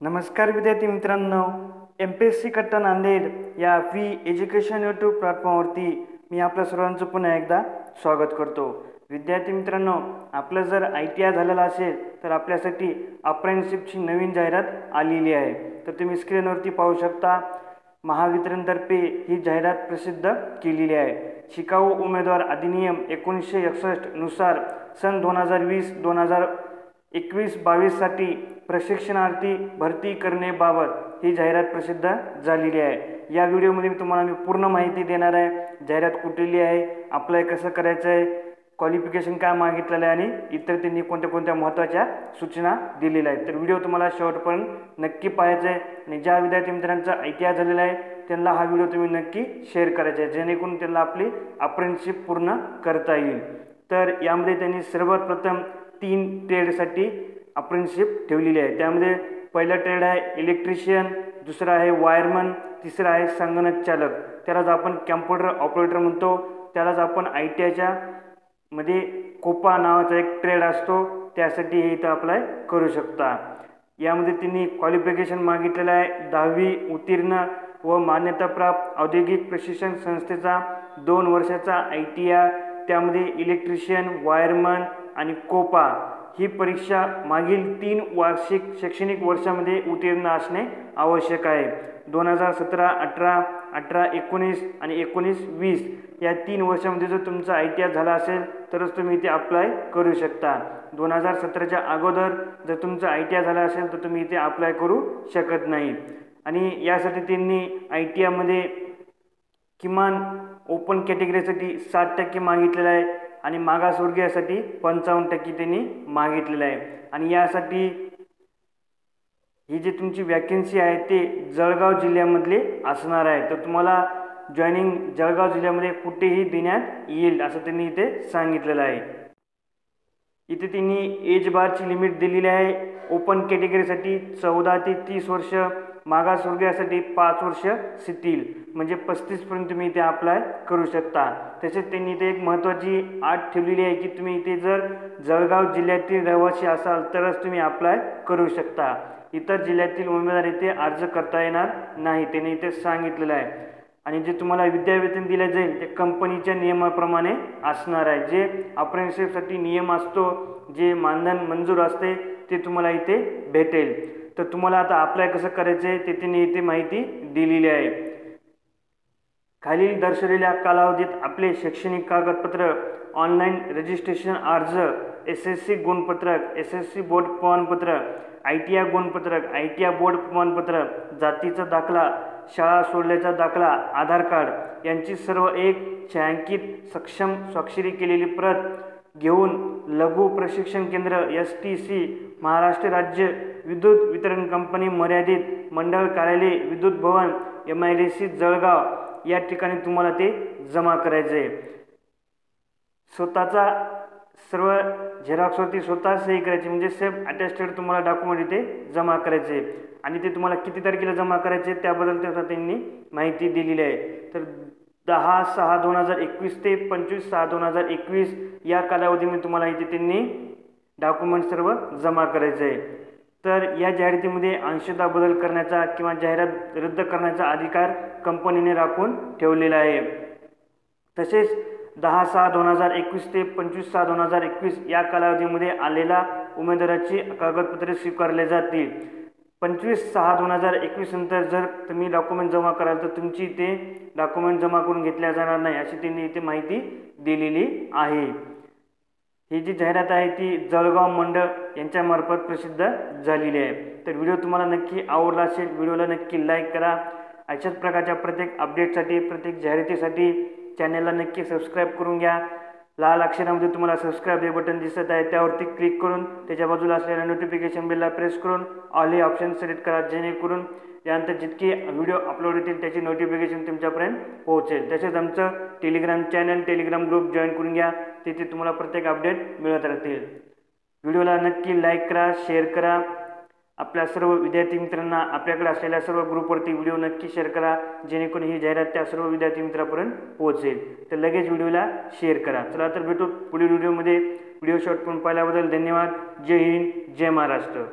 नमस्कार विद्यार्थी मित्रांनो एम पी एस सी कट्टा नांदेड या फी एज्युकेशन यूट्यूब प्लॅटफॉर्मवरती मी आपल्या सर्वांचं पुन्हा एकदा स्वागत करतो. विद्यार्थी मित्रांनो आपलं जर आय टी आय झालेलं असेल तर आपल्यासाठी अप्रेंटिसशिपची नवीन जाहिरात आलेली आहे. तर तुम्ही स्क्रीनवरती पाहू शकता महावितरणतर्फे ही जाहिरात प्रसिद्ध केलेली आहे. शिकाऊ उमेदवार अधिनियम एकोणीसशे एकसष्टनुसार सन दोन हजार वीस दोन हजार एकवीस बावीससाठी प्रशिक्षणार्थी भरती करण्याबाबत ही जाहिरात प्रसिद्ध झालेली आहे. या व्हिडिओमध्ये मी तुम्हाला मी पूर्ण माहिती देणार आहे. जाहिरात कुठली आहे अप्लाय कसं करायचं आहे क्वालिफिकेशन काय मागितलेलं आहे आणि इतर त्यांनी कोणत्या कोणत्या महत्त्वाच्या सूचना दिलेल्या आहेत. तर व्हिडिओ तुम्हाला शेवटपर्यंत नक्की पाहायचा आहे आणि ज्या विद्यार्थी मित्रांचा ऐतिहास झालेला आहे त्यांना हा व्हिडिओ तुम्ही नक्की शेअर करायचा आहे जेणेकरून त्यांना आपली अप्रेंटशिप पूर्ण करता येईल. तर यामध्ये त्यांनी सर्वात प्रथम तीन ट्रेडसाठी अप्रेंटिसशिप ठेवलेली आहे. त्यामध्ये पहिला ट्रेड आहे इलेक्ट्रिशियन दुसरा आहे वायरमन तिसरा आहे संगणक चालक. त्यालाच आपण कॅम्प्युटर ऑपरेटर म्हणतो. त्यालाच आपण आय टी आयच्या मध्ये कोपा नावाचा एक ट्रेड असतो. त्यासाठी हे इथं अप्लाय करू शकता. यामध्ये त्यांनी क्वालिफिकेशन मागितलेलं आहे. दहावी उत्तीर्ण व मान्यताप्राप्त औद्योगिक प्रशिक्षण संस्थेचा दोन वर्षाचा आय टी आय त्यामध्ये इलेक्ट्रिशियन वायरमन आणि कोपा ही परीक्षा मागील तीन वार्षिक शैक्षणिक वर्षामध्ये उत्तीर्ण असणे आवश्यक आहे. दोन हजार सतरा अठरा अठरा एकोणीस आणि एकोणीस वीस या तीन वर्षामध्ये जर तुमचा आय टी आय झाला असेल तरच तुम्ही इथे अप्लाय करू शकता. दोन हजार सतराच्या अगोदर जर तुमचा आय टी आय झाला असेल तर तुम्ही इथे अप्लाय करू शकत नाही. आणि यासाठी त्यांनी आय टी आयमध्ये किमान ओपन कॅटेगरीसाठी साठ टक्के मागितलेलं आहे. आणि मागासवर्गीयासाठी पंचावन्न टक्के त्यांनी मागितलेलं आहे. आणि यासाठी ही जी तुमची वॅकेन्सी आहे ते जळगाव जिल्ह्यामधले असणार आहे. तर तुम्हाला जॉईनिंग जळगाव जिल्ह्यामध्ये कुठेही देण्यात येईल असं त्यांनी इथे सांगितलेलं आहे. इथे त्यांनी एज बारची लिमिट दिलेली आहे. ओपन कॅटेगरीसाठी चौदा ते तीस वर्ष मागासवर्गीयासाठी पाच वर्ष शिथिल म्हणजे पस्तीसपर्यंत तुम्ही इथे अप्लाय करू शकता. तसेच त्यांनी इथे एक महत्त्वाची आठ ठेवलेली आहे की तुम्ही इथे जर जळगाव जिल्ह्यातील रहिवासी असाल तरच तुम्ही अप्लाय करू शकता. इतर जिल्ह्यातील उमेदवार इथे अर्ज करता येणार नाही त्यांनी इथे सांगितलेलं आहे. आणि जे तुम्हाला विद्यावेतन दिलं जाईल ते कंपनीच्या नियमाप्रमाणे असणार आहे. जे अप्रेंटिसशिपसाठी नियम असतो जे मानधन मंजूर असते ते तुम्हाला इथे भेटेल. तर तुम्हाला आता अप्लाय कसं करायचं आहे ते त्यांनी इथे माहिती दिलेली आहे. खालील दर्शवलेल्या कालावधीत आपले शैक्षणिक कागदपत्र ऑनलाईन रजिस्ट्रेशन अर्ज एस एस सी गुणपत्रक एस एस सी बोर्ड प्रमाणपत्र आय टी आय गुणपत्रक आय टी आय बोर्ड प्रमाणपत्र जातीचा दाखला शाळा सोडल्याचा दाखला आधार कार्ड यांची सर्व एक छायांकित सक्षम स्वाक्षरी केलेली प्रत घेऊन लघु प्रशिक्षण केंद्र एस टी सी महाराष्ट्र राज्य विद्युत वितरण कंपनी मर्यादित मंडळ कार्यालय विद्युत भवन M I D C Jalgaon या ठिकाणी तुम्हाला ते जमा करायचं आहे स्वतःचा सर्व झेरॉक्सवरती स्वतः सही करायची म्हणजे सेफ अटॅस्टेड तुम्हाला डॉक्युमेंट इथे जमा करायचे आणि ते तुम्हाला किती तारखेला जमा करायचे त्याबद्दल त्यांनी माहिती दिलेली आहे. तर दहा सहा दोन हजार एकवीस ते पंचवीस सहा दोन हजार एकवीस या कालावधीमध्ये तुम्हाला इथे त्यांनी डॉक्युमेंट सर्व जमा करायचं आहे. तर या जाहिरातीमध्ये अंशता बदल करण्याचा किंवा जाहिरात रद्द करण्याचा अधिकार कंपनीने राखून ठेवलेला आहे. तसेच दहा सहा दोन हजार एकवीस ते पंचवीस सहा दोन हजार एकवीस या कालावधीमध्ये आलेला उमेदवाराची कागदपत्रे स्वीकारले जातील. पंचवीस सहा दोन हजार एकवीस नंतर जर तुम्ही डॉक्युमेंट जमा कराल तर तुमची ते डॉक्युमेंट जमा करून घेतल्या जाणार नाही अशी त्यांनी इथे माहिती दिलेली आहे. ही जी जाहिरात आहे ती जळगाव मंडळ यांच्यामार्फत प्रसिद्ध झालेली आहे. तर व्हिडिओ तुम्हाला नक्की आवडला असेल व्हिडिओला नक्की लाईक करा. अशाच प्रकारच्या प्रत्येक अपडेटसाठी प्रत्येक जाहिरातीसाठी चॅनलला नक्की सबस्क्राईब करून घ्या. लाल अक्षरामध्ये तुम्हाला सबस्क्राईब हे बटन दिसत आहे. त्यावरती क्लिक करून त्याच्या बाजूला असलेल्या नोटिफिकेशन बिलला प्रेस करून ऑल हे ऑप्शन सिलेक्ट करा जेणेकरून त्यानंतर जितके व्हिडिओ अपलोड होतील त्याची नोटिफिकेशन तुमच्यापर्यंत पोहोचेल. तसेच आमचं Telegram channel Telegram group join करून घ्या. तिथे तुम्हाला प्रत्येक अपडेट मिळत राहतील. व्हिडिओला नक्की लाईक करा शेअर करा. आपल्या सर्व विद्यार्थी मित्रांना आपल्याकडे असलेल्या सर्व ग्रुपवरती व्हिडिओ नक्की शेअर करा जेणेकरून ही जाहिरात त्या सर्व विद्यार्थी मित्रापर्यंत पोहोचेल. तर लगेच व्हिडिओला शेअर करा. चला तर भेटू पुढील व्हिडिओमध्ये. व्हिडिओ शॉर्ट पण पाहिल्याबद्दल धन्यवाद. जय हिंद जय महाराष्ट्र.